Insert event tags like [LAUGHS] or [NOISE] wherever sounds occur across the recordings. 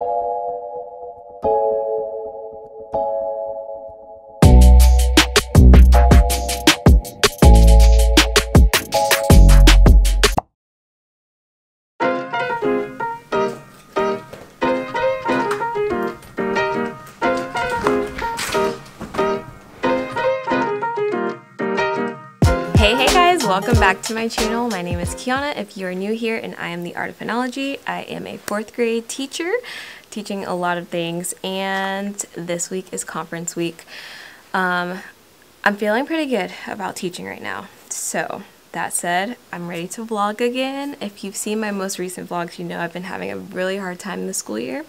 Hey, to my channel. My name is Keanna if you are new here and I am the Art of Funology. I am a fourth grade teacher teaching a lot of things and this week is conference week. Um, I'm feeling pretty good about teaching right now. So that said, I'm ready to vlog again. If you've seen my most recent vlogs, you know I've been having a really hard time this school year.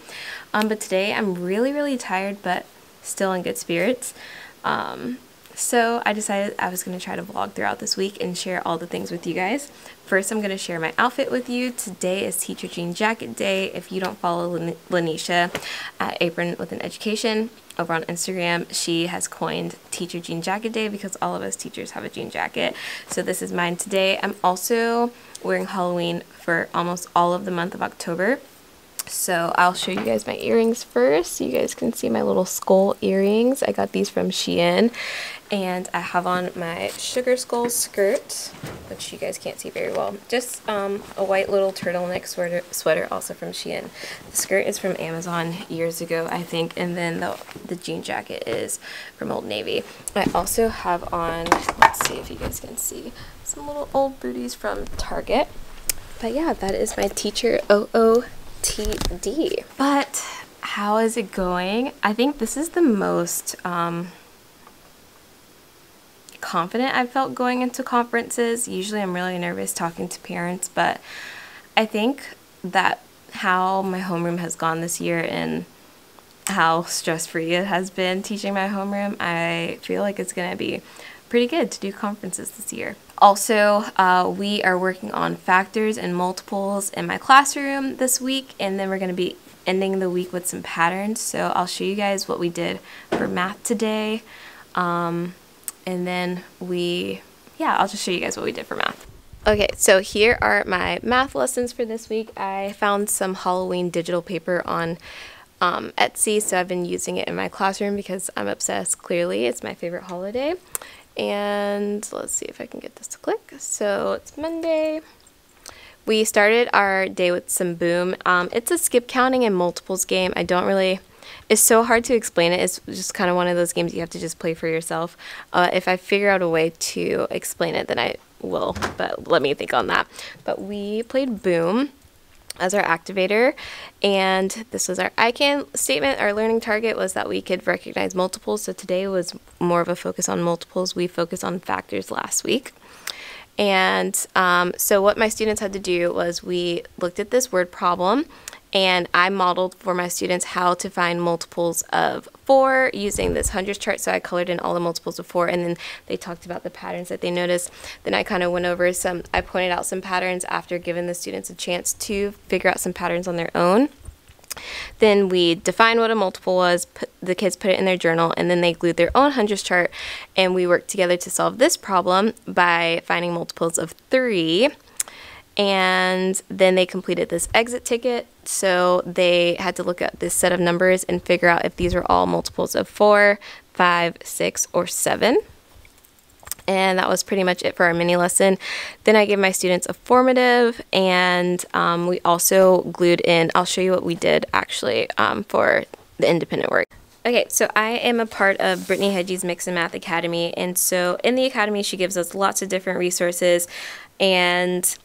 Um, but today I'm really, really tired, but still in good spirits. Um, so I decided I was going to try to vlog throughout this week and share all the things with you guys. First, I'm going to share my outfit with you. Today is Teacher Jean Jacket Day. If you don't follow Lanisha at Apron with an Education over on Instagram, she has coined Teacher Jean Jacket Day because all of us teachers have a jean jacket. So this is mine today. I'm also wearing Halloween for almost all of the month of October. So I'll show you guys my earrings first so you guys can see my little skull earrings. I got these from Shein and I have on my sugar skull skirt which you guys can't see very well. Just um, a white little turtleneck sweater, sweater also from Shein. The skirt is from Amazon years ago I think and then the, the jean jacket is from Old Navy. I also have on, let's see if you guys can see, some little old booties from Target. But yeah, that is my teacher OO TD. But how is it going? I think this is the most um, confident I've felt going into conferences. Usually I'm really nervous talking to parents, but I think that how my homeroom has gone this year and how stress-free it has been teaching my homeroom, I feel like it's going to be pretty good to do conferences this year. Also, uh, we are working on factors and multiples in my classroom this week, and then we're going to be ending the week with some patterns. So I'll show you guys what we did for math today. Um, and then we, yeah, I'll just show you guys what we did for math. Okay, so here are my math lessons for this week. I found some Halloween digital paper on um, Etsy, so I've been using it in my classroom because I'm obsessed, clearly. It's my favorite holiday and let's see if I can get this to click. So it's Monday. We started our day with some boom. Um, it's a skip counting and multiples game. I don't really, it's so hard to explain it. It's just kind of one of those games you have to just play for yourself. Uh, if I figure out a way to explain it, then I will, but let me think on that. But we played boom as our activator. And this was our I can statement. Our learning target was that we could recognize multiples. So today was more of a focus on multiples. We focused on factors last week. And um, so what my students had to do was we looked at this word problem and I modeled for my students how to find multiples of 4 using this hundreds chart. So I colored in all the multiples of 4 and then they talked about the patterns that they noticed. Then I kind of went over some, I pointed out some patterns after giving the students a chance to figure out some patterns on their own. Then we defined what a multiple was, put, the kids put it in their journal, and then they glued their own hundreds chart, and we worked together to solve this problem by finding multiples of 3 and then they completed this exit ticket. So they had to look at this set of numbers and figure out if these were all multiples of four, five, six, or 7. And that was pretty much it for our mini lesson. Then I gave my students a formative, and um, we also glued in, I'll show you what we did actually um, for the independent work. Okay, so I am a part of Brittany Hedges Mix and Math Academy, and so in the academy she gives us lots of different resources, and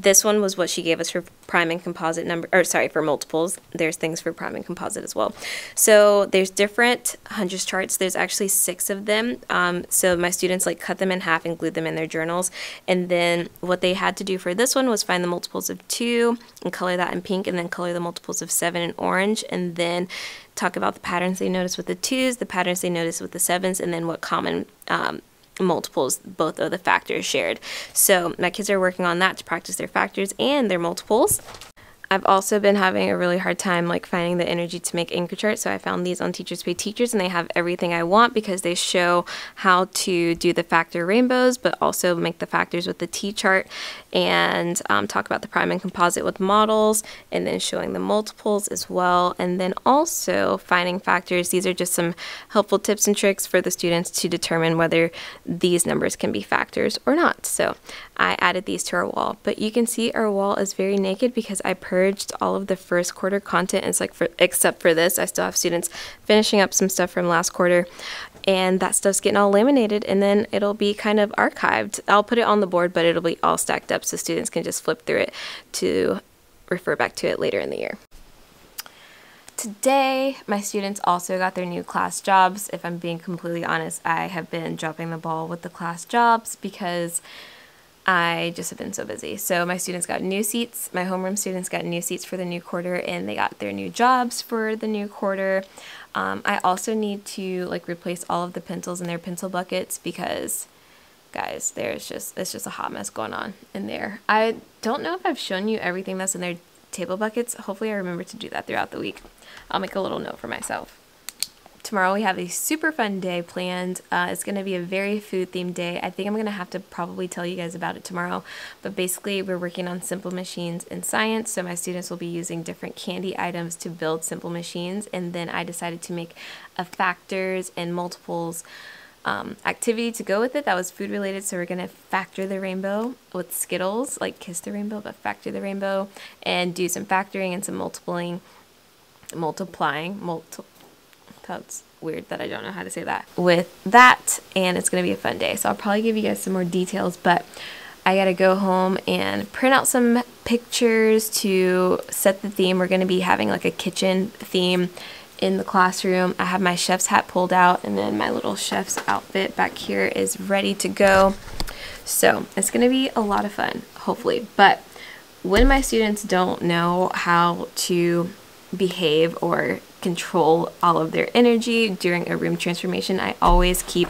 this one was what she gave us for prime and composite number, or sorry, for multiples. There's things for prime and composite as well. So there's different hundreds charts. There's actually six of them. Um, so my students like cut them in half and glued them in their journals. And then what they had to do for this one was find the multiples of two and color that in pink and then color the multiples of seven in orange and then talk about the patterns they noticed with the twos, the patterns they noticed with the sevens, and then what common um, multiples both of the factors shared. So my kids are working on that to practice their factors and their multiples. I've also been having a really hard time like finding the energy to make anchor charts. So I found these on Teachers Pay Teachers and they have everything I want because they show how to do the factor rainbows, but also make the factors with the T chart and um, talk about the prime and composite with models and then showing the multiples as well. And then also finding factors. These are just some helpful tips and tricks for the students to determine whether these numbers can be factors or not. So I added these to our wall, but you can see our wall is very naked because I purged all of the first quarter content. It's like for, except for this, I still have students finishing up some stuff from last quarter and that stuff's getting all laminated and then it'll be kind of archived. I'll put it on the board, but it'll be all stacked up so students can just flip through it to refer back to it later in the year. Today, my students also got their new class jobs. If I'm being completely honest, I have been dropping the ball with the class jobs because I just have been so busy. So my students got new seats. My homeroom students got new seats for the new quarter and they got their new jobs for the new quarter. Um, I also need to like replace all of the pencils in their pencil buckets because guys, there's just it's just a hot mess going on in there. I don't know if I've shown you everything that's in their table buckets. Hopefully I remember to do that throughout the week. I'll make a little note for myself tomorrow we have a super fun day planned. Uh, it's going to be a very food themed day. I think I'm going to have to probably tell you guys about it tomorrow. But basically, we're working on simple machines in science. So my students will be using different candy items to build simple machines. And then I decided to make a factors and multiples. Um, activity to go with it that was food related. So we're gonna factor the rainbow with Skittles, like kiss the rainbow, but factor the rainbow, and do some factoring and some multiplying, multiplying, multi that's weird that I don't know how to say that. With that, and it's going to be a fun day. So I'll probably give you guys some more details, but I got to go home and print out some pictures to set the theme. We're going to be having like a kitchen theme in the classroom. I have my chef's hat pulled out, and then my little chef's outfit back here is ready to go. So it's going to be a lot of fun, hopefully. But when my students don't know how to behave or control all of their energy during a room transformation, I always keep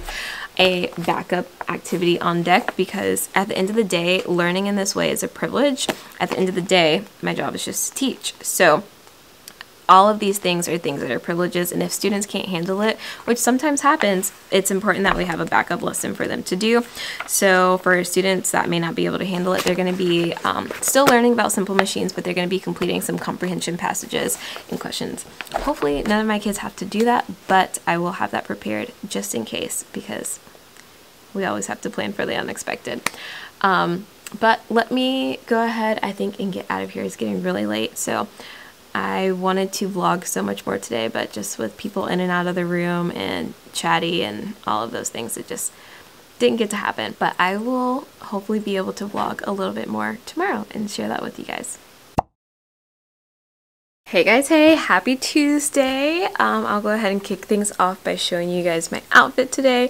a backup activity on deck because at the end of the day, learning in this way is a privilege. At the end of the day, my job is just to teach. So all of these things are things that are privileges and if students can't handle it which sometimes happens it's important that we have a backup lesson for them to do. So for students that may not be able to handle it they're going to be um, still learning about simple machines but they're going to be completing some comprehension passages and questions. Hopefully none of my kids have to do that but i will have that prepared just in case because we always have to plan for the unexpected. Um, but let me go ahead i think and get out of here. It's getting really late so I wanted to vlog so much more today, but just with people in and out of the room and chatty and all of those things, it just didn't get to happen. But I will hopefully be able to vlog a little bit more tomorrow and share that with you guys. Hey guys, hey, happy Tuesday. Um, I'll go ahead and kick things off by showing you guys my outfit today.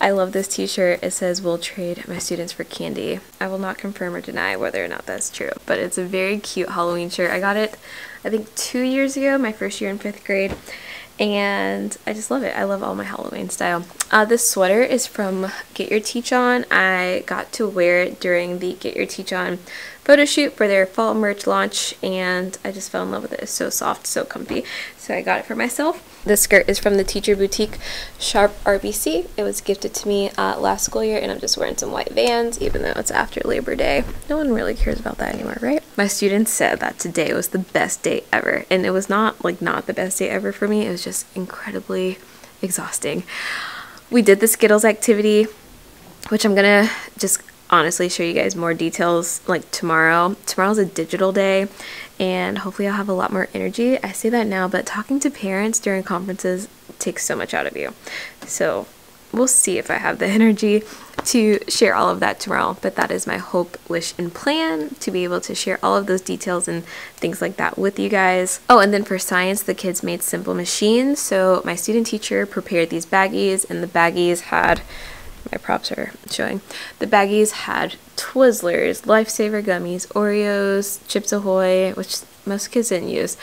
I love this t-shirt. It says, we'll trade my students for candy. I will not confirm or deny whether or not that's true, but it's a very cute Halloween shirt. I got it, I think two years ago, my first year in fifth grade, and I just love it. I love all my Halloween style. Uh, this sweater is from Get Your Teach On. I got to wear it during the Get Your Teach On photo shoot for their fall merch launch and I just fell in love with it. It's so soft, so comfy. So I got it for myself. This skirt is from the Teacher Boutique Sharp RBC. It was gifted to me uh, last school year and I'm just wearing some white Vans even though it's after Labor Day. No one really cares about that anymore, right? My students said that today was the best day ever and it was not like not the best day ever for me. It was just incredibly exhausting. We did the Skittles activity which I'm gonna just honestly show you guys more details like tomorrow. Tomorrow's a digital day and hopefully I'll have a lot more energy. I say that now, but talking to parents during conferences takes so much out of you. So we'll see if I have the [LAUGHS] energy to share all of that tomorrow. But that is my hope, wish, and plan to be able to share all of those details and things like that with you guys. Oh, and then for science, the kids made simple machines. So my student teacher prepared these baggies, and the baggies had my props are showing. The baggies had Twizzlers, Lifesaver gummies, Oreos, Chips Ahoy, which most kids didn't use,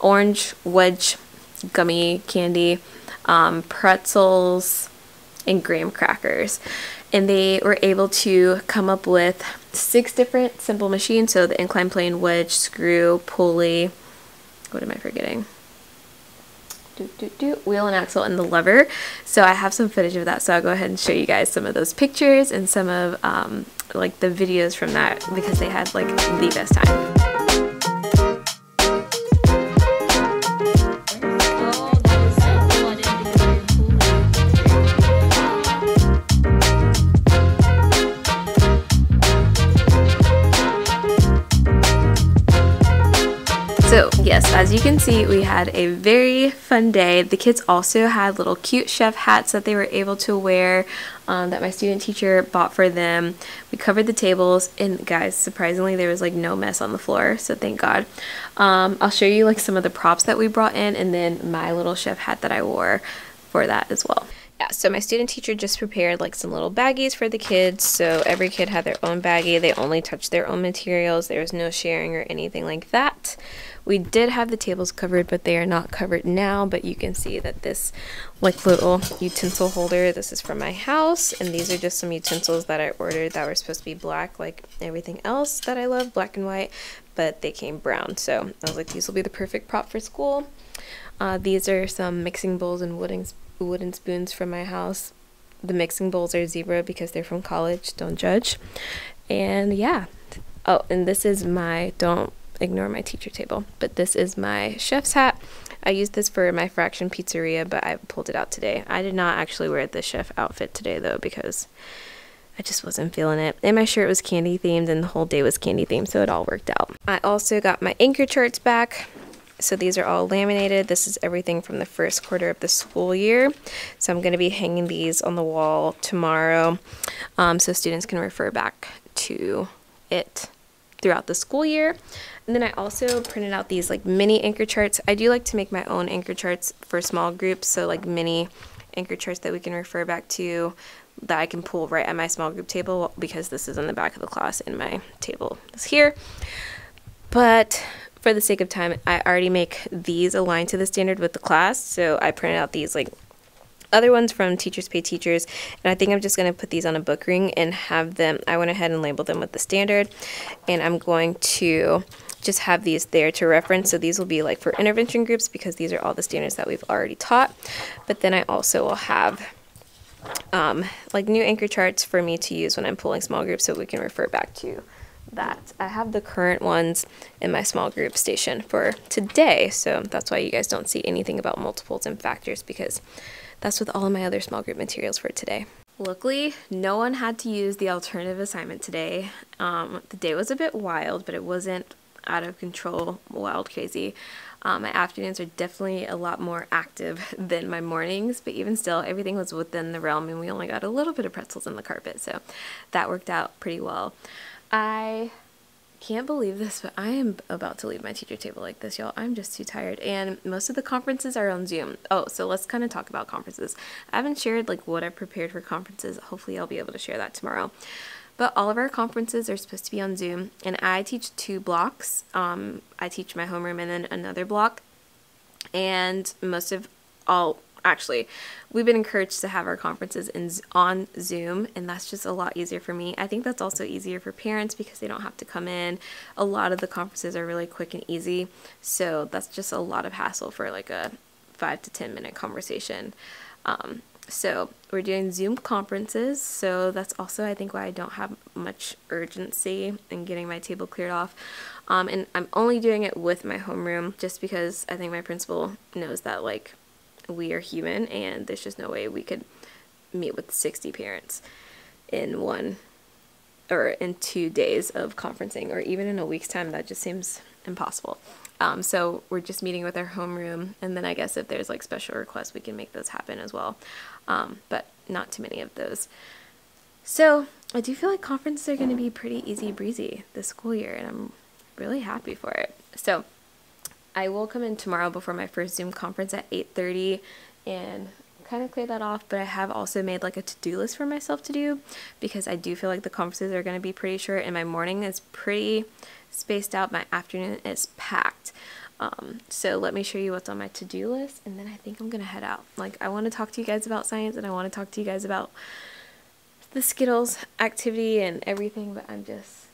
orange wedge gummy candy, um, pretzels, and graham crackers. and they were able to come up with six different simple machines. So the incline plane, wedge, screw, pulley. What am I forgetting? Do, do, do, wheel and axle and the lever. So I have some footage of that. So I'll go ahead and show you guys some of those pictures and some of um, like the videos from that because they had like the best time. So yes, as you can see, we had a very fun day. The kids also had little cute chef hats that they were able to wear um, that my student teacher bought for them. We covered the tables and guys, surprisingly, there was like no mess on the floor, so thank God. Um, I'll show you like some of the props that we brought in and then my little chef hat that I wore for that as well yeah, so my student teacher just prepared like some little baggies for the kids. So every kid had their own baggie. They only touched their own materials. There was no sharing or anything like that. We did have the tables covered, but they are not covered now. But you can see that this like little utensil holder, this is from my house. And these are just some utensils that I ordered that were supposed to be black like everything else that I love, black and white. But they came brown. So I was like, these will be the perfect prop for school. Uh, these are some mixing bowls and wooden wooden spoons from my house. The mixing bowls are zebra because they're from college. Don't judge. And yeah. Oh, and this is my, don't ignore my teacher table, but this is my chef's hat. I used this for my fraction pizzeria, but I pulled it out today. I did not actually wear the chef outfit today though because I just wasn't feeling it. And my shirt was candy themed and the whole day was candy themed, so it all worked out. I also got my anchor charts back. So these are all laminated. This is everything from the first quarter of the school year. So I'm going to be hanging these on the wall tomorrow um, so students can refer back to it throughout the school year. And then I also printed out these like mini anchor charts. I do like to make my own anchor charts for small groups. So like mini anchor charts that we can refer back to that I can pull right at my small group table because this is in the back of the class and my table is here. But for the sake of time, I already make these align to the standard with the class. So I printed out these like other ones from Teachers Pay Teachers, and I think I'm just going to put these on a book ring and have them, I went ahead and labeled them with the standard, and I'm going to just have these there to reference. So these will be like for intervention groups because these are all the standards that we've already taught. But then I also will have um, like new anchor charts for me to use when I'm pulling small groups so we can refer back to that. I have the current ones in my small group station for today, so that's why you guys don't see anything about multiples and factors because that's with all of my other small group materials for today. Luckily, no one had to use the alternative assignment today. Um, the day was a bit wild, but it wasn't out of control, wild, crazy. Um, my afternoons are definitely a lot more active [LAUGHS] than my mornings, but even still, everything was within the realm, and we only got a little bit of pretzels in the carpet, so that worked out pretty well. I can't believe this, but I am about to leave my teacher table like this, y'all. I'm just too tired. And most of the conferences are on Zoom. Oh, so let's kind of talk about conferences. I haven't shared like what I've prepared for conferences. Hopefully I'll be able to share that tomorrow. But all of our conferences are supposed to be on Zoom, and I teach two blocks. Um, I teach my homeroom and then another block. And most of all actually we've been encouraged to have our conferences in on zoom and that's just a lot easier for me. I think that's also easier for parents because they don't have to come in. A lot of the conferences are really quick and easy so that's just a lot of hassle for like a five to ten minute conversation. Um, so we're doing zoom conferences so that's also i think why i don't have much urgency in getting my table cleared off. Um, and i'm only doing it with my homeroom just because i think my principal knows that like we are human and there's just no way we could meet with 60 parents in one or in two days of conferencing or even in a week's time that just seems impossible. Um, so we're just meeting with our homeroom and then i guess if there's like special requests we can make those happen as well. Um, but not too many of those. So i do feel like conferences are going to be pretty easy breezy this school year and i'm really happy for it. So I will come in tomorrow before my first Zoom conference at 8:30 and kind of clear that off, but I have also made like a to-do list for myself to do because I do feel like the conferences are going to be pretty short and my morning is pretty spaced out. My afternoon is packed. Um, so let me show you what's on my to-do list and then I think I'm going to head out. Like I want to talk to you guys about science and I want to talk to you guys about the Skittles activity and everything, but I'm just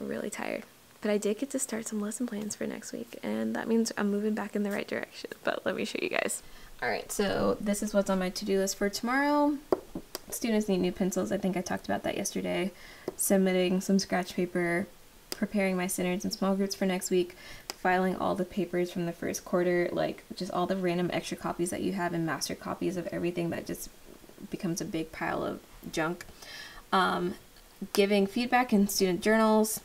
really tired. But I did get to start some lesson plans for next week, and that means I'm moving back in the right direction. But let me show you guys. Alright, so this is what's on my to-do list for tomorrow. Students need new pencils. I think I talked about that yesterday. Submitting some scratch paper, preparing my centers and small groups for next week, filing all the papers from the first quarter, like just all the random extra copies that you have and master copies of everything that just becomes a big pile of junk. Um, giving feedback in student journals,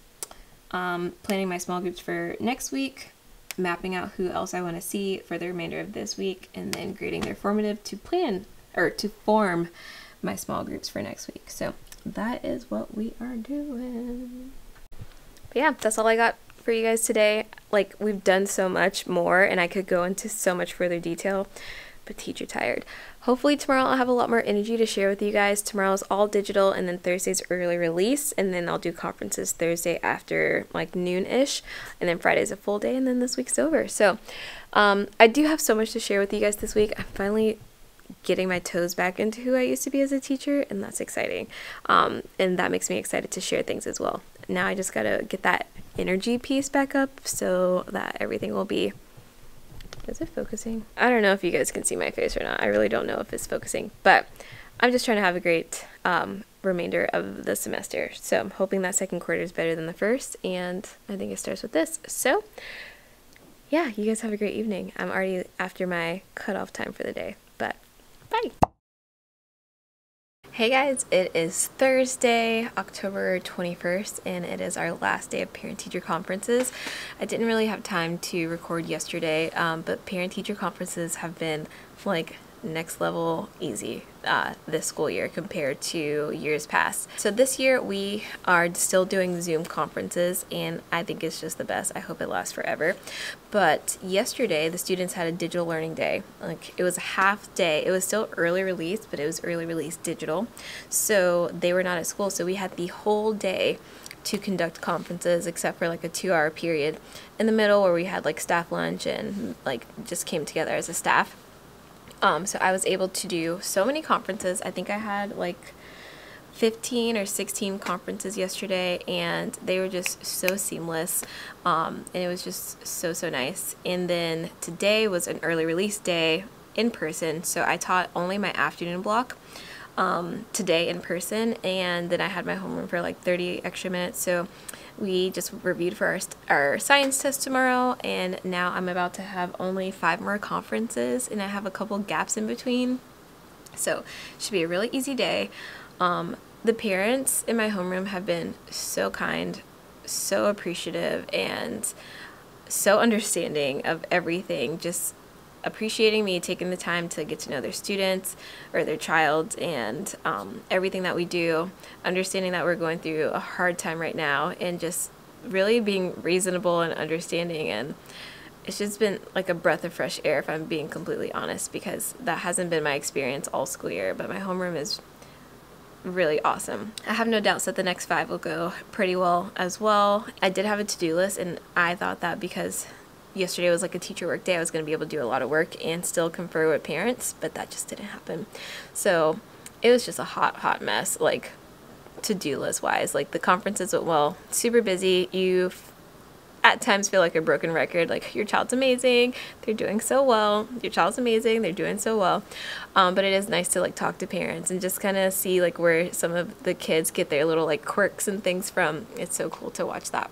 um, planning my small groups for next week, mapping out who else I want to see for the remainder of this week, and then grading their formative to plan or to form my small groups for next week. So that is what we are doing. But yeah, that's all I got for you guys today. Like, we've done so much more, and I could go into so much further detail, but teacher tired. Hopefully, tomorrow I'll have a lot more energy to share with you guys. Tomorrow's all digital, and then Thursday's early release, and then I'll do conferences Thursday after like noon ish, and then Friday's a full day, and then this week's over. So, um, I do have so much to share with you guys this week. I'm finally getting my toes back into who I used to be as a teacher, and that's exciting. Um, and that makes me excited to share things as well. Now I just gotta get that energy piece back up so that everything will be. Is it focusing? I don't know if you guys can see my face or not. I really don't know if it's focusing, but I'm just trying to have a great um, remainder of the semester. So I'm hoping that second quarter is better than the first, and I think it starts with this. So, yeah, you guys have a great evening. I'm already after my cutoff time for the day, but bye. Hey guys, it is Thursday, October 21st, and it is our last day of parent-teacher conferences. I didn't really have time to record yesterday, um, but parent-teacher conferences have been like next level easy uh, this school year compared to years past. So this year we are still doing Zoom conferences and I think it's just the best. I hope it lasts forever. But yesterday the students had a digital learning day. Like it was a half day. It was still early release, but it was early release digital. So they were not at school. So we had the whole day to conduct conferences except for like a two hour period in the middle where we had like staff lunch and like just came together as a staff um, so I was able to do so many conferences. I think I had like 15 or 16 conferences yesterday and they were just so seamless um, and it was just so so nice and then today was an early release day in person so I taught only my afternoon block um, today in person and then I had my homeroom for like 30 extra minutes so we just reviewed for our, our science test tomorrow, and now I'm about to have only five more conferences, and I have a couple gaps in between. So, should be a really easy day. Um, the parents in my homeroom have been so kind, so appreciative, and so understanding of everything. Just appreciating me taking the time to get to know their students or their child and um, everything that we do, understanding that we're going through a hard time right now, and just really being reasonable and understanding. And it's just been like a breath of fresh air, if I'm being completely honest, because that hasn't been my experience all school year. But my homeroom is really awesome. I have no doubts that the next five will go pretty well as well. I did have a to do list, and I thought that because yesterday was like a teacher work day. I was going to be able to do a lot of work and still confer with parents, but that just didn't happen. So it was just a hot, hot mess, like to do list wise. Like the conferences went well, super busy. You at times feel like a broken record like your child's amazing they're doing so well your child's amazing they're doing so well um, but it is nice to like talk to parents and just kind of see like where some of the kids get their little like quirks and things from it's so cool to watch that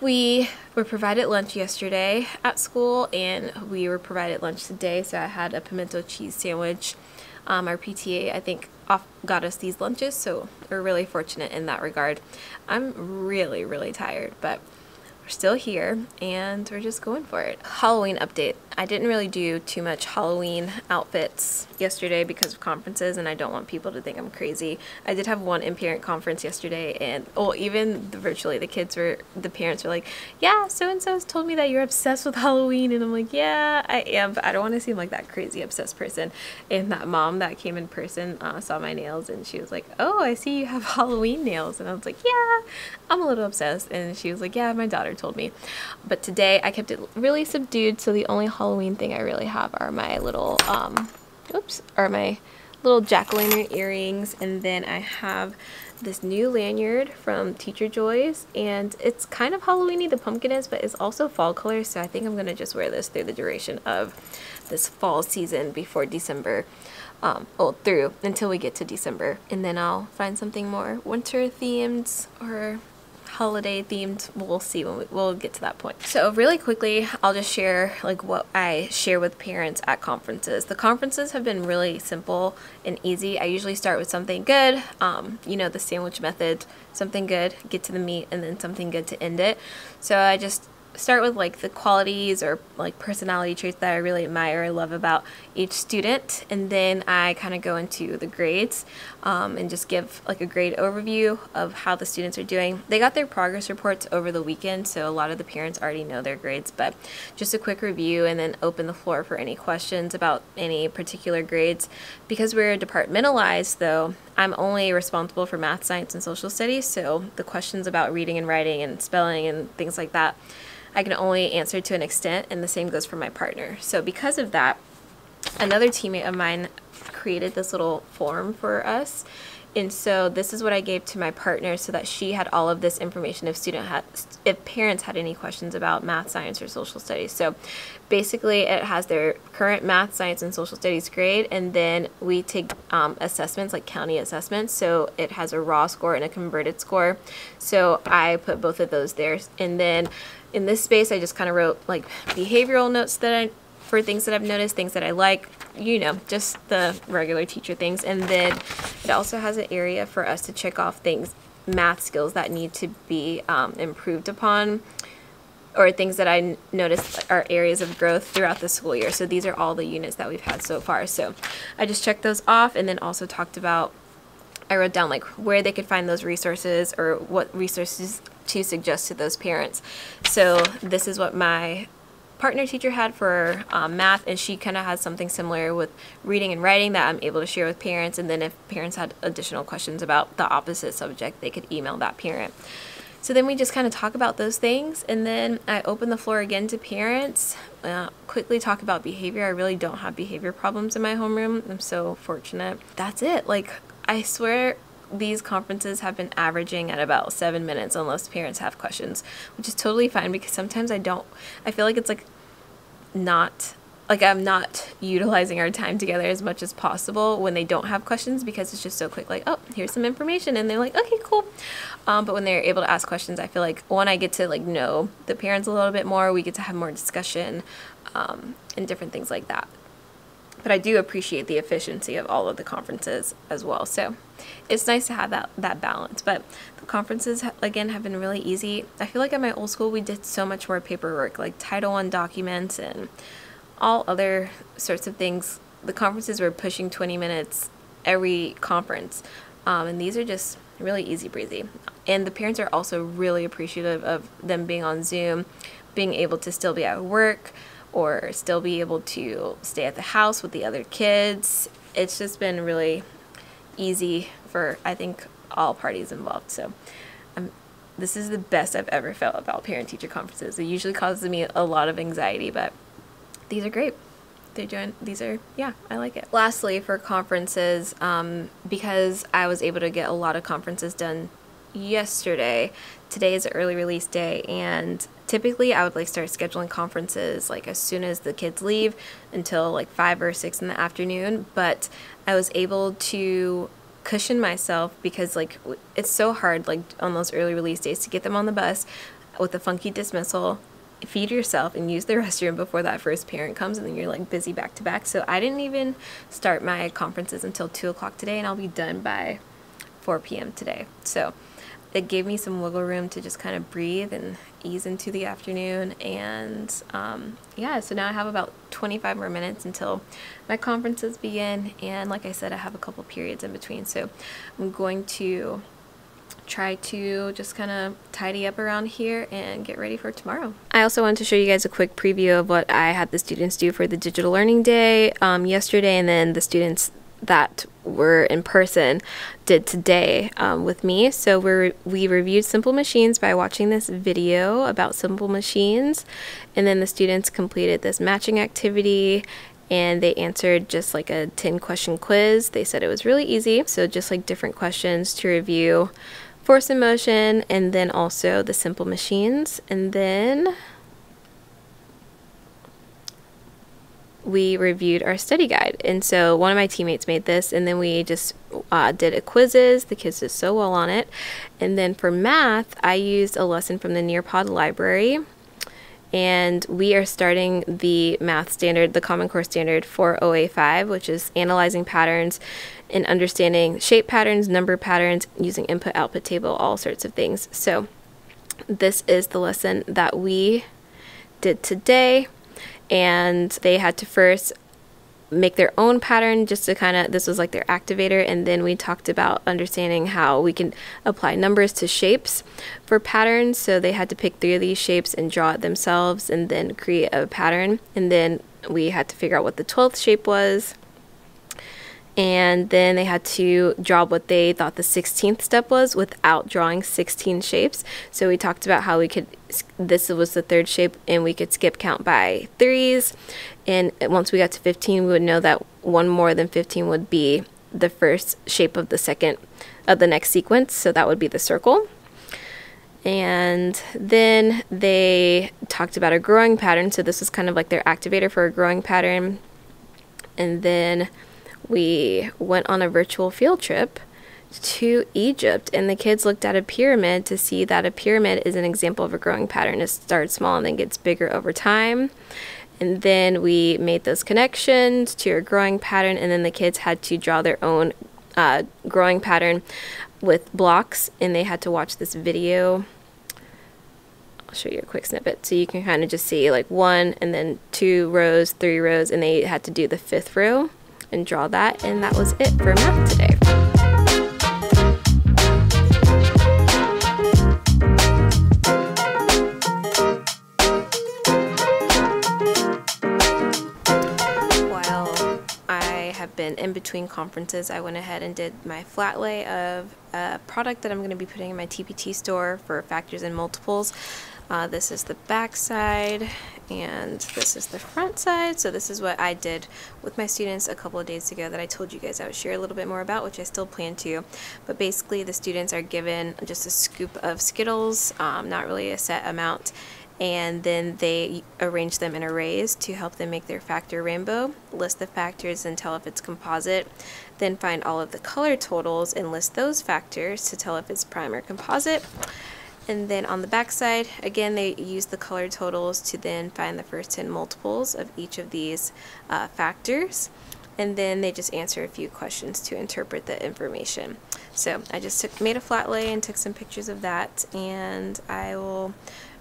we were provided lunch yesterday at school and we were provided lunch today. So I had a pimento cheese sandwich. Um, our PTA, I think, off, got us these lunches, so we're really fortunate in that regard. I'm really, really tired, but we're still here and we're just going for it. Halloween update. I didn't really do too much Halloween outfits yesterday because of conferences and I don't want people to think I'm crazy. I did have one in-parent conference yesterday and well even the, virtually the kids were the parents were like yeah so and so has told me that you're obsessed with Halloween and I'm like yeah I am but I don't want to seem like that crazy obsessed person and that mom that came in person uh, saw my nails and she was like oh I see you have [LAUGHS] Halloween nails and I was like yeah I'm a little obsessed and she was like yeah my daughter told me. But today I kept it really subdued so the only Halloween thing I really have are my little, um, oops, are my little jack-o'-lantern earrings and then I have this new lanyard from Teacher Joy's and it's kind of Halloweeny the pumpkin is but it's also fall colors so I think I'm gonna just wear this through the duration of this fall season before December um, well through until we get to December and then I'll find something more winter themed or holiday themed we'll see when we, we'll get to that point. So really quickly i'll just share like what i share with parents at conferences. The conferences have been really simple and easy. I usually start with something good um, you know the sandwich method something good get to the meat and then something good to end it. So i just start with like the qualities or like personality traits that I really admire or love about each student and then I kind of go into the grades um, and just give like a grade overview of how the students are doing. They got their progress reports over the weekend so a lot of the parents already know their grades but just a quick review and then open the floor for any questions about any particular grades. Because we're departmentalized though I'm only responsible for math, science, and social studies so the questions about reading and writing and spelling and things like that I can only answer to an extent, and the same goes for my partner. So because of that, another teammate of mine created this little form for us. And so this is what I gave to my partner so that she had all of this information if student had if parents had any questions about math, science, or social studies. So basically it has their current math, science, and social studies grade and then we take um, assessments like county assessments. So it has a raw score and a converted score. So I put both of those there and then in this space, I just kind of wrote like behavioral notes that I, for things that I've noticed, things that I like, you know, just the regular teacher things. And then it also has an area for us to check off things, math skills that need to be um, improved upon or things that I noticed are areas of growth throughout the school year. So these are all the units that we've had so far. So I just checked those off and then also talked about I wrote down like where they could find those resources or what resources to suggest to those parents. So this is what my partner teacher had for um, math and she kind of has something similar with reading and writing that I'm able to share with parents and then if parents had additional questions about the opposite subject they could email that parent. So then we just kind of talk about those things and then I open the floor again to parents, uh, quickly talk about behavior. I really don't have behavior problems in my homeroom. I'm so fortunate. That's it. Like I swear these conferences have been averaging at about seven minutes unless parents have questions, which is totally fine because sometimes I don't, I feel like it's like not, like I'm not utilizing our time together as much as possible when they don't have questions because it's just so quick, like, oh, here's some information. And they're like, okay, cool. Um, but when they're able to ask questions, I feel like one, I get to like know the parents a little bit more, we get to have more discussion um, and different things like that but I do appreciate the efficiency of all of the conferences as well. So it's nice to have that, that balance. But the conferences, again, have been really easy. I feel like at my old school, we did so much more paperwork, like Title I documents and all other sorts of things. The conferences were pushing 20 minutes every conference. Um, and these are just really easy breezy. And the parents are also really appreciative of them being on Zoom, being able to still be at work, or still be able to stay at the house with the other kids. It's just been really easy for, I think, all parties involved. So um, this is the best I've ever felt about parent-teacher conferences. It usually causes me a lot of anxiety, but these are great. They're doing, these are, yeah, I like it. Lastly, for conferences, um, because I was able to get a lot of conferences done yesterday, today is early release day, and typically I would like start scheduling conferences like as soon as the kids leave until like five or six in the afternoon. But I was able to cushion myself because like it's so hard like on those early release days to get them on the bus with a funky dismissal feed yourself and use the [LAUGHS] restroom before that first parent comes and then you're like busy back to back so i didn't even start my conferences until 2 o'clock today and i'll be done by 4 p.m today so it gave me some wiggle room to just kind of breathe and ease into the afternoon. And um, yeah so now I have about 25 more minutes until my conferences begin. And like I said I have a couple periods in between. So I'm going to try to just kind of tidy up around here and get ready for tomorrow. I also wanted to show you guys a quick preview of what I had the students do for the digital learning day um, yesterday and then the students that were in person did today um, with me. So we we reviewed Simple Machines by watching this video about Simple Machines, and then the students completed this matching activity, and they answered just like a 10 question quiz. They said it was really easy. So, just like different questions to review force and motion, and then also the simple machines. And then we reviewed our study guide. And so one of my teammates made this, and then we just uh, did a quizzes. The kids did so well on it. And then for math, I used a lesson from the Nearpod library. And we are starting the math standard, the Common Core standard for OA5, which is analyzing patterns and understanding shape patterns, number patterns, using input output table, all sorts of things. So this is the lesson that we did today and they had to first make their own pattern just to kind of this was like their activator and then we talked about understanding how we can apply numbers to shapes for patterns. So they had to pick three of these shapes and draw it themselves and then create a pattern. And then we had to figure out what the 12th shape was. And then they had to draw what they thought the 16th step was without drawing 16 shapes. So we talked about how we could, this was the third shape, and we could skip count by threes. And once we got to 15, we would know that one more than 15 would be the first shape of the second, of the next sequence. So that would be the circle. And then they talked about a growing pattern. So this was kind of like their activator for a growing pattern. And then we went on a virtual field trip to Egypt, and the kids looked at a pyramid to see that a pyramid is an example of a growing pattern. It starts small and then gets bigger over time. And then we made those connections to your growing pattern, and then the kids had to draw their own uh, growing pattern with blocks, and they had to watch this video. I'll show you a quick snippet so you can kind of just see like one and then two rows, three rows, and they had to do the fifth row and draw that. And that was it for math today. In between conferences, I went ahead and did my flat lay of a product that I'm going to be putting in my TPT store for factors and multiples. Uh, this is the back side and this is the front side. So this is what I did with my students a couple of days ago that I told you guys I would share a little bit more about, which I still plan to. But basically the students are given just a scoop of Skittles, um, not really a set amount, and then they arrange them in arrays to help them make their factor rainbow, list the factors and tell if it's composite, then find all of the color totals and list those factors to tell if it's prime or composite. And then on the back side, again, they use the color totals to then find the first 10 multiples of each of these uh, factors. And then they just answer a few questions to interpret the information. So I just took, made a flat lay and took some pictures of that. And I will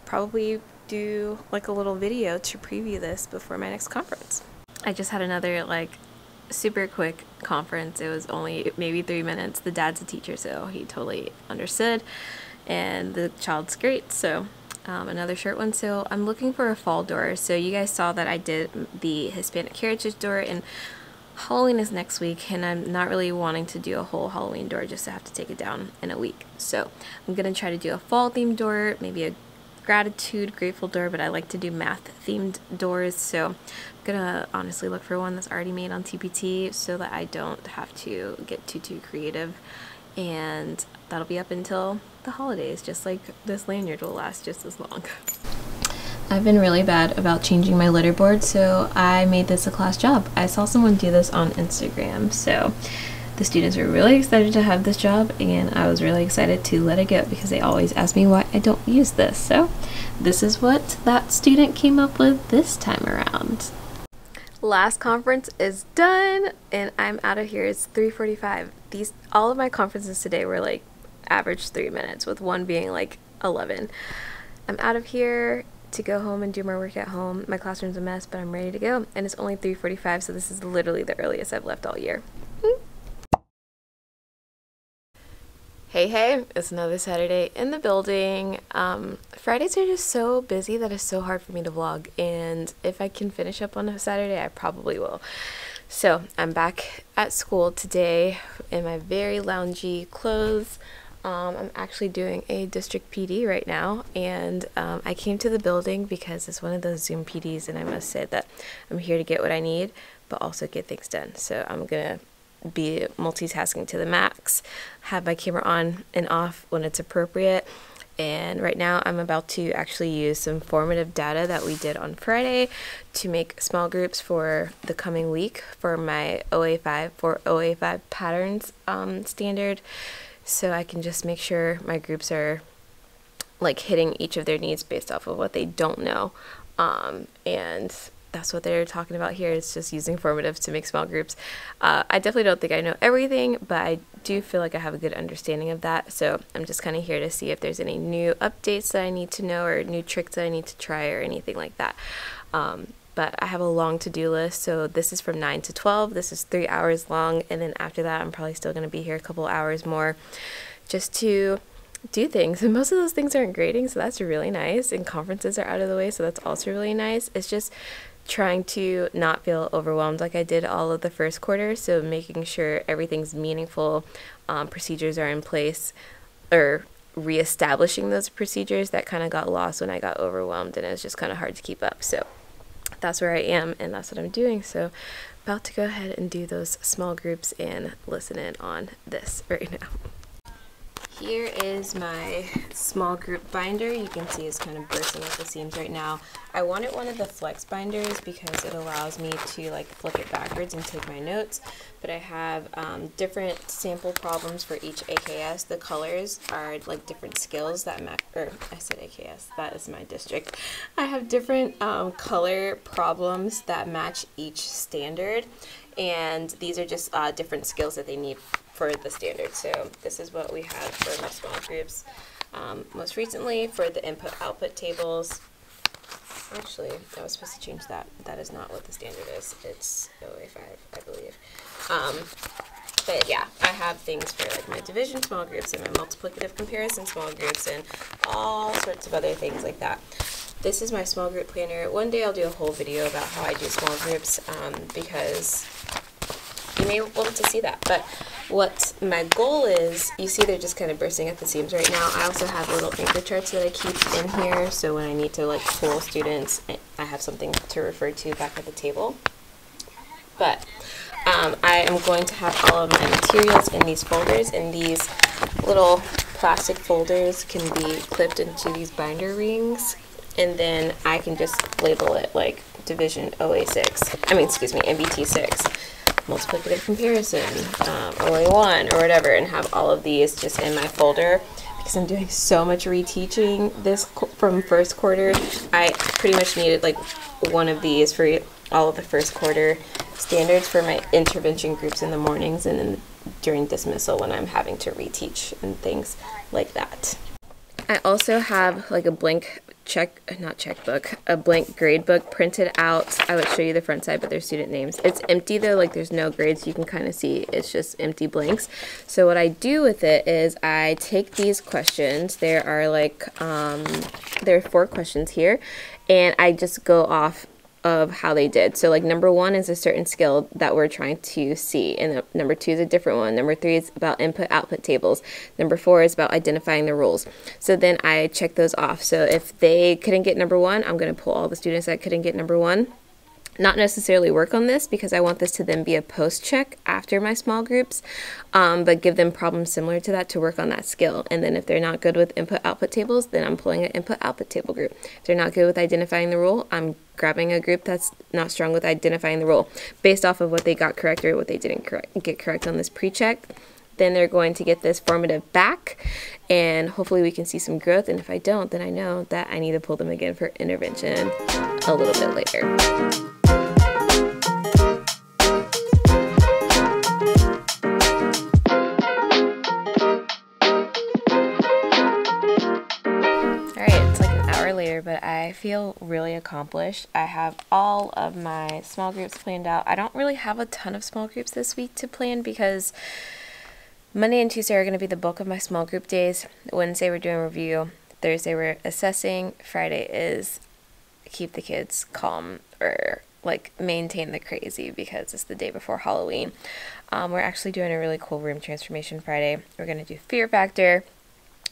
probably do like a little video to preview this before my next conference. I just had another like super quick conference. It was only maybe three minutes. The dad's a teacher, so he totally understood and the child's great. So um, another short one. So I'm looking for a fall door. So you guys saw that I did the Hispanic Heritage door and Halloween is next week and I'm not really wanting to do a whole Halloween door just to have to take it down in a week. So I'm to try to do a fall themed door, maybe a gratitude, grateful door, but I like to do math themed doors. So I'm to honestly look for one that's already made on TPT so that I don't have to get too, too creative. And that'll be up until the holidays, just like this lanyard will last just as long. [LAUGHS] I've been really bad about changing my litter board, so I made this a class job. I saw someone do this on Instagram, so the students were really excited to have this job, and I was really excited to let it go because they always ask me why I don't use this. So this is what that student came up with this time around. Last conference is done, and I'm out of here. It's 3:45. These all of my conferences today were like average three minutes, with one being like 11. I'm out of here to go home and do my work at home. My classroom's a mess, but I'm ready to go. And it's only 3.45, so this is literally the earliest I've left all year. Hey, hey, it's another Saturday in the building. Um, Fridays are just so busy that it's so hard for me to vlog, and if I can finish up on a Saturday, I probably will. So, I'm back at school today in my very loungy clothes. Um, I'm actually doing a district PD right now, and um, I came to the building because it's one of those Zoom PDs, and I must say that I'm here to get what I need, but also get things done. So I'm gonna be multitasking to the max, have my camera on and off when it's appropriate. And right now, I'm about to actually use some formative data that we did on Friday to make small groups for the coming week for my OA5 for OA5 patterns um, standard. So I can just make sure my groups are like hitting each of their needs based off of what they don't know. Um, and that's what they're talking about here. It's just using formatives to make small groups. Uh, I definitely don't think I know everything, but I do feel like I have a good understanding of that. So I'm just kind of here to see if there's any new updates that I need to know or new tricks that I need to try or anything like that. Um, but I have a long to do list. So this is from 9 to 12. This is three hours long. And then after that, I'm probably still going to be here a couple hours more just to do things. [LAUGHS] And most of those things aren't grading, so that's really nice. And conferences are out of the way, so that's also really nice. It's just trying to not feel overwhelmed like I did all of the first quarter. So making sure everything's meaningful, um, procedures are in place, or reestablishing those procedures that kind of got lost when I got overwhelmed and it was just kind of hard to keep up. So that's where I am and that's what I'm doing. So about to go ahead and do those small groups and listen in on this [LAUGHS] right now. Here is my small group binder. You can see it's kind of bursting at the seams right now. I wanted one of the flex binders because it allows me to like flip it backwards and take my notes. But I have um, different sample problems for each AKS. The colors are like different skills that match, or I said AKS, that is my district. I have different um, color problems that match each standard. And these are just uh, different skills that they need for the standard. So this is what we have for my small groups. Um, most recently for the input-output tables, actually, I was supposed to change that. That is not what the standard is. It's OA5, I believe. Um, but yeah, I have things for like my division small groups and my multiplicative comparison small groups and all sorts of other things like that. This is my small group planner. One day I'll do a whole video about how I do small groups um, because you may want to see that. But what my goal is, you see they're just kind of bursting at the seams right now. I also have little anchor charts that I keep in here, so when I need to like pull students, I have something to refer to back at the table. But um, I am going to have all of my materials in these folders, and these little plastic folders can be clipped into these binder rings, and then I can just label it like Division OA6, I mean, excuse me, NBT 6 multiplicative comparison, um, OA1 or whatever, and have all of these just in my folder because I'm doing so much reteaching this from first quarter. I pretty much needed like one of these for all of the first quarter standards for my intervention groups in the mornings and then during dismissal when I'm having to reteach and things like that. I also have like a blank check, not checkbook, a blank grade book printed out. I would show you the front side, but there's student names. It's empty though, like there's no grades. You can kind of see it's just empty blanks. So what I do with it is I take these questions. There are like, um, there are four questions here, and I just go off of how they did. So like number one is a certain skill that we're trying to see, and number two is a different one. Number three is about input output tables. Number four is about identifying the rules. So then I check those off. So if they couldn't get number one, I'm going to pull all the students that couldn't get number one not necessarily work on this because I want this to then be a post check after my small groups, um, but give them problems similar to that to work on that skill. And then if they're not good with input output tables, then I'm pulling an input output table group. If they're not good with identifying the rule, I'm grabbing a group that's not strong with identifying the rule based off of what they got correct or what they didn't correct, get correct on this pre check then they're going to get this formative back and hopefully we can see some growth and if I don't then I know that I need to pull them again for intervention a little bit later. But I feel really accomplished. I have all of my small groups planned out. I don't really have a ton of small groups this week to plan because Monday and Tuesday are going to be the bulk of my small group days. Wednesday we're doing review. Thursday we're assessing. Friday is keep the kids calm or like maintain the crazy because it's the day before Halloween. Um, we're actually doing a really cool room transformation Friday. We're going to do Fear Factor.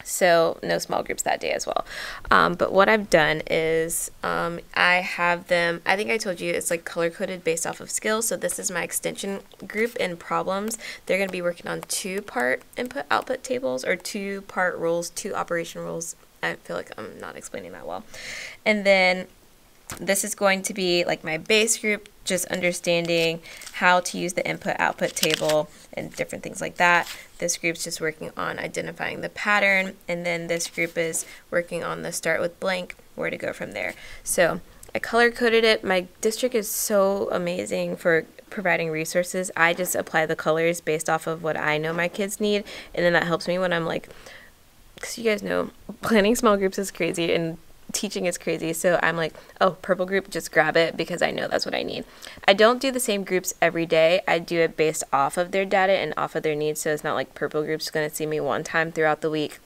So, no small groups that day as well. Um, but what I've done is um, I have them, I think I told you it's like color coded based off of skills. So, this is my extension group in problems. They're going to be working on two part input output tables or two part rules, two operation rules. I feel like I'm not explaining that well. And then this is going to be like my base group, just understanding how to use the input output table and different things like that. This group's just working on identifying the pattern, and then this group is working on the start with blank, where to go from there. So I color coded it. My district is so amazing for providing resources. I just apply the colors based off of what I know my kids need, and then that helps me when I'm like, because you guys know planning small groups is crazy and teaching is crazy. So I'm like, oh, purple group, just grab it because I know that's what I need. I don't do the same groups every day. I do it based off of their data and off of their needs. So it's not like purple group's going to see me one time throughout the week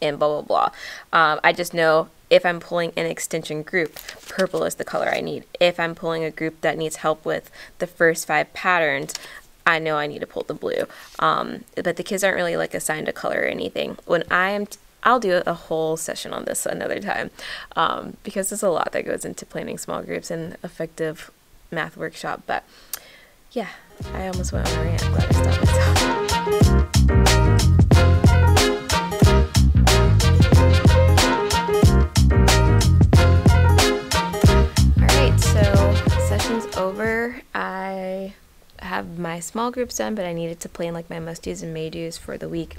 and blah, blah, blah. Um, I just know if I'm pulling an extension group, purple is the color I need. If I'm pulling a group that needs help with the first five patterns, I know I need to pull the blue. Um, but the kids aren't really like assigned a color or anything. When I am I'll do a whole session on this another time um, because there's a lot that goes into planning small groups and effective math workshop. But yeah, I almost went on a rant. I'm glad I stopped myself. Alright, so session's over. I have my small groups done, but I needed to plan like my must do's and may do's for the week.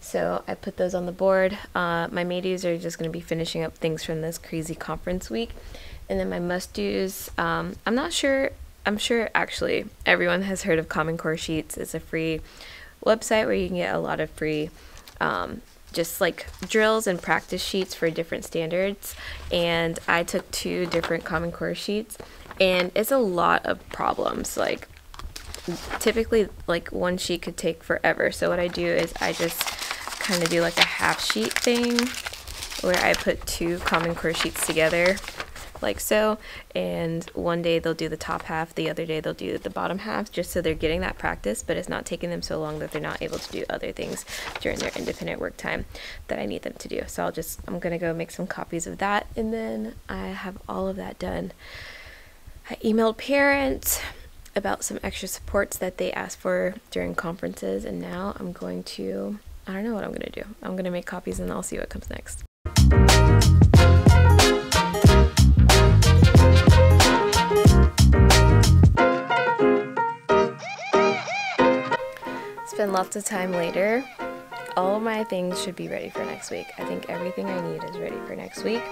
So I put those on the board. Uh, my maydos are just going to be finishing up things from this crazy conference week. And then my must do's, um, I'm not sure, I'm sure actually everyone has heard of Common Core Sheets. It's a free website where you can get a lot of free um, just like drills and practice sheets for different standards. And I took two different Common Core sheets, and it's a lot of problems. Like, typically, like one sheet could take forever. So, what I do is I just kind of do like a half sheet thing where I put two Common Core sheets together like so. And one day they'll do the top half the other day they'll do the bottom half just so they're getting that practice but it's not taking them so long that they're not able to do other things during their independent work time that I need them to do. So I'll just I'm gonna go make some copies of that and then I have all of that done. I emailed parents about some extra supports that they asked for during conferences and now I'm going to I don't know what I'm to do. I'm to make copies and I'll see what comes next. Spend lots of time later. All my things should be ready for next week. I think everything I need is ready for next week.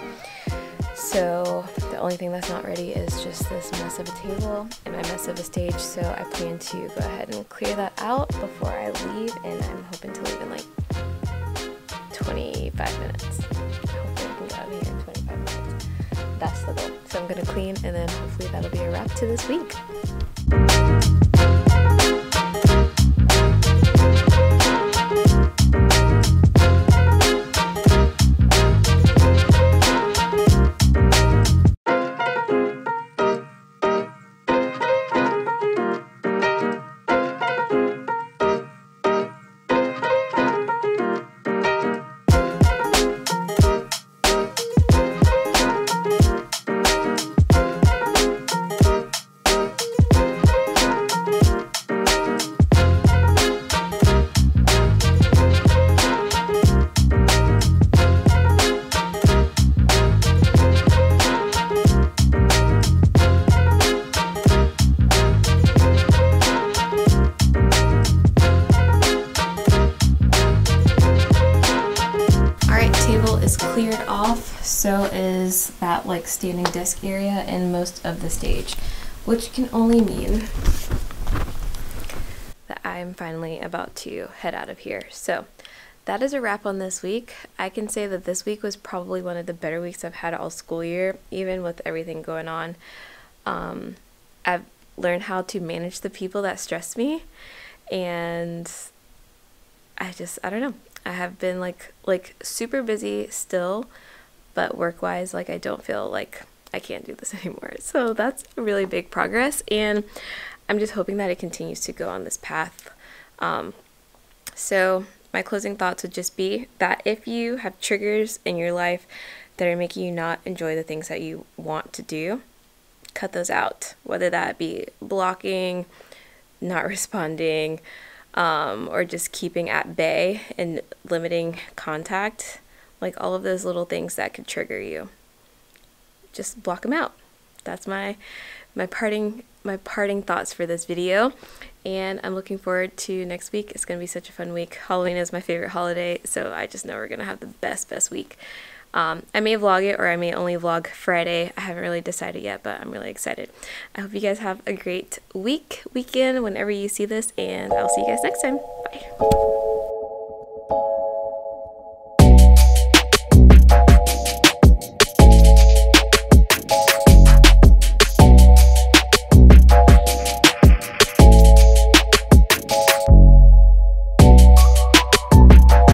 So the only thing that's not ready is just this mess of a table and my mess of a stage. So I plan to go ahead and clear that out before I leave and I'm hoping to leave in like 25 minutes. Hopefully I can get out of here in 25 minutes. That's the goal. So I'm gonna clean and then hopefully that'll be a wrap to this week. Of the stage, which can only mean that I'm finally about to head out of here. So that is a wrap on this week. I can say that this week was probably one of the better weeks I've had all school year, even with everything going on. Um, I've learned how to manage the people that stress me, and I just I don't know. I have been like like super busy still but work wise, like I don't feel like I can't do this [LAUGHS] anymore. So that's a really big progress. And I'm just hoping that it continues to go on this path. Um, so, my closing thoughts would just be that if you have triggers in your life that are making you not enjoy the things that you want to do, cut those out. Whether that be blocking, not [LAUGHS] responding, um, or just keeping at bay and limiting contact, like all of those little things that could trigger you. Just block them out. That's my my parting my parting thoughts for this video and I'm looking forward to next week. It's going to be such a fun week. Halloween is my favorite holiday, so I just know we're going to have the best, best week. Um, I may vlog it or I may only vlog Friday. I haven't really decided yet, but I'm really excited. I hope you guys have a great week, weekend, whenever you see this, and I'll see you guys next time. Bye.